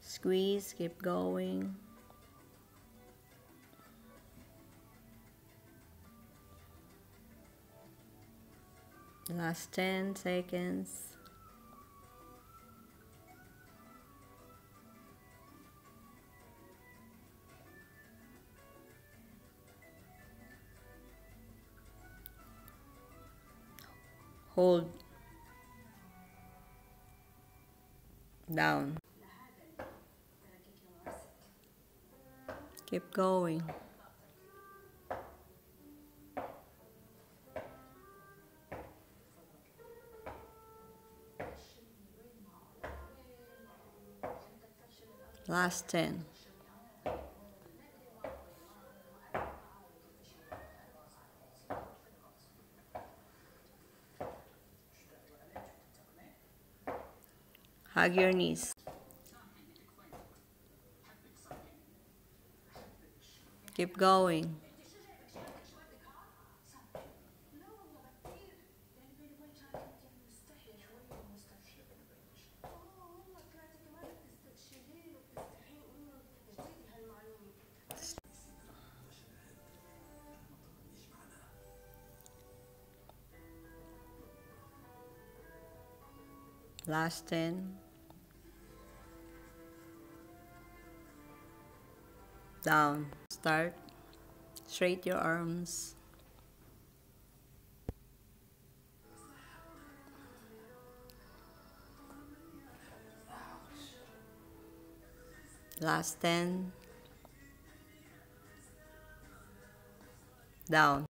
Squeeze, keep going. Last 10 seconds. Hold. Down. Keep going. Last 10. Hug your knees. Keep going. Last 10. Down. Start. Straight your arms. Last 10. Down.